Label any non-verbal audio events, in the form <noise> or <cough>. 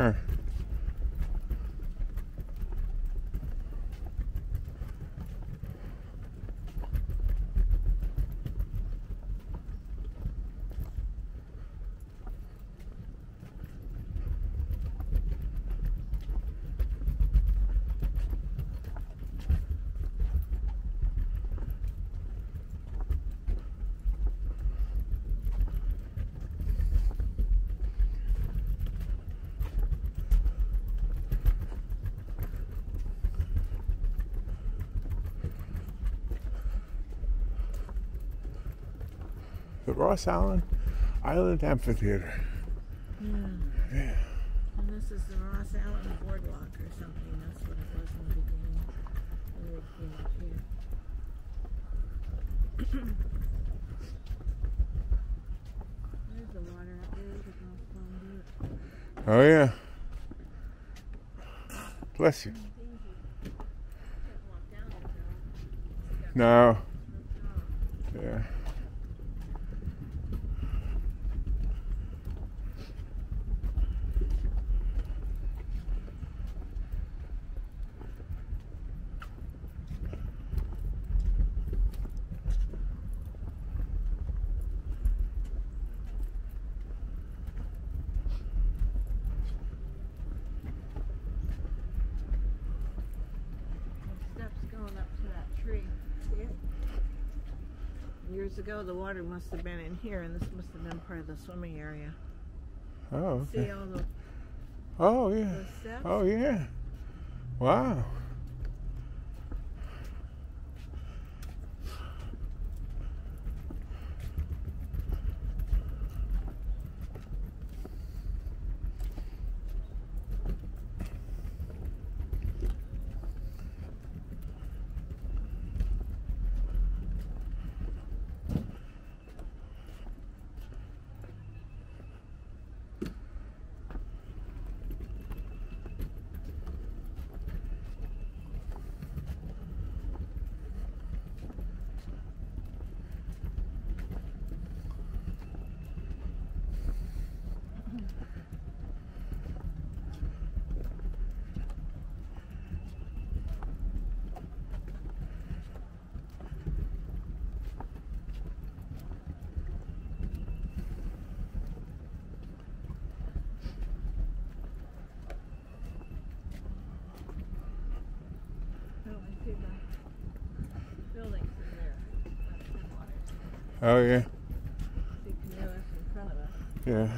Huh. The Ross Allen Island Amphitheater. Yeah. Yeah. And this is the Ross Allen Boardwalk or something. That's what it was in the beginning. when they came up here. <coughs> There's the water out there. The golf ball Oh yeah. Bless you. No. Yeah. Steps going up to that tree. See it? Years ago, the water must have been in here, and this must have been part of the swimming area. Oh. See all the, Oh yeah. the steps? Oh yeah. Wow. Oh, I see the buildings in there. That's in water. Oh yeah. See Canoas in front of us. Yeah.